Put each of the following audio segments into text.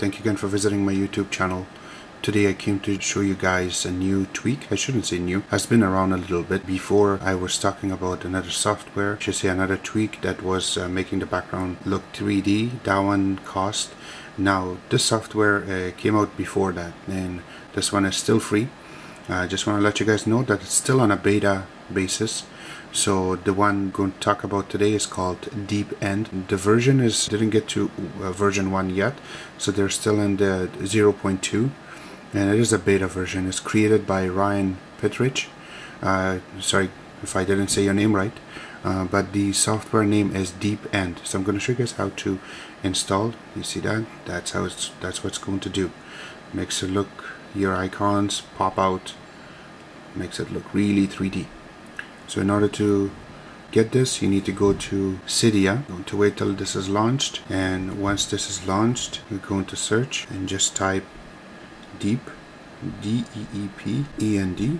thank you again for visiting my YouTube channel. Today I came to show you guys a new tweak. I shouldn't say new, has been around a little bit. Before I was talking about another software, should say another tweak that was uh, making the background look 3D. That one cost. Now this software uh, came out before that and this one is still free. I just want to let you guys know that it's still on a beta basis so the one I'm going to talk about today is called Deep End. The version is didn't get to uh, version 1 yet, so they're still in the 0.2 and it is a beta version. It's created by Ryan Petrich. Uh, sorry if I didn't say your name right, uh, but the software name is Deep End. So I'm going to show you guys how to install. You see that? That's how it's. That's what's going to do. Makes it look your icons pop out. Makes it look really 3D. So in order to get this you need to go to Cydia. To wait till this is launched. And once this is launched you're going to search and just type deep D-E-E-P E-N-D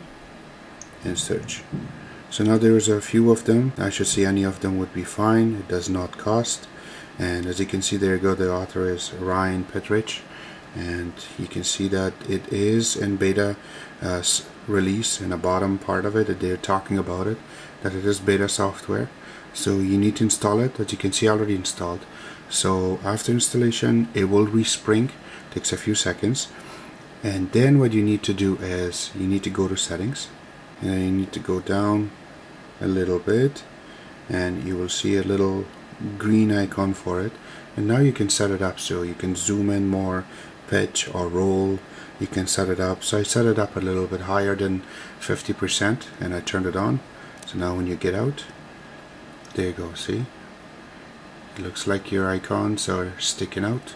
and search. So now there's a few of them. I should say any of them would be fine. It does not cost. And as you can see there you go. The author is Ryan Petrich and you can see that it is in beta uh, release in the bottom part of it they're talking about it that it is beta software. So you need to install it as you can see already installed. So after installation it will respring takes a few seconds. And then what you need to do is you need to go to settings and you need to go down a little bit and you will see a little green icon for it. And now you can set it up so you can zoom in more pitch or roll you can set it up. So I set it up a little bit higher than 50% and I turned it on. So now when you get out there you go see? It looks like your icons are sticking out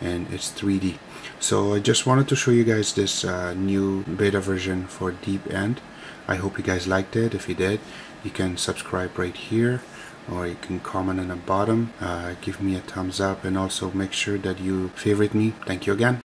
and it's 3D so I just wanted to show you guys this uh, new beta version for deep end. I hope you guys liked it. If you did you can subscribe right here or you can comment on the bottom. Uh, give me a thumbs up and also make sure that you favorite me. Thank you again